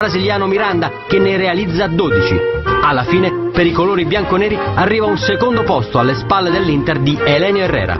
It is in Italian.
brasiliano Miranda che ne realizza 12. Alla fine, per i colori bianconeri, arriva un secondo posto alle spalle dell'Inter di Elenio Herrera.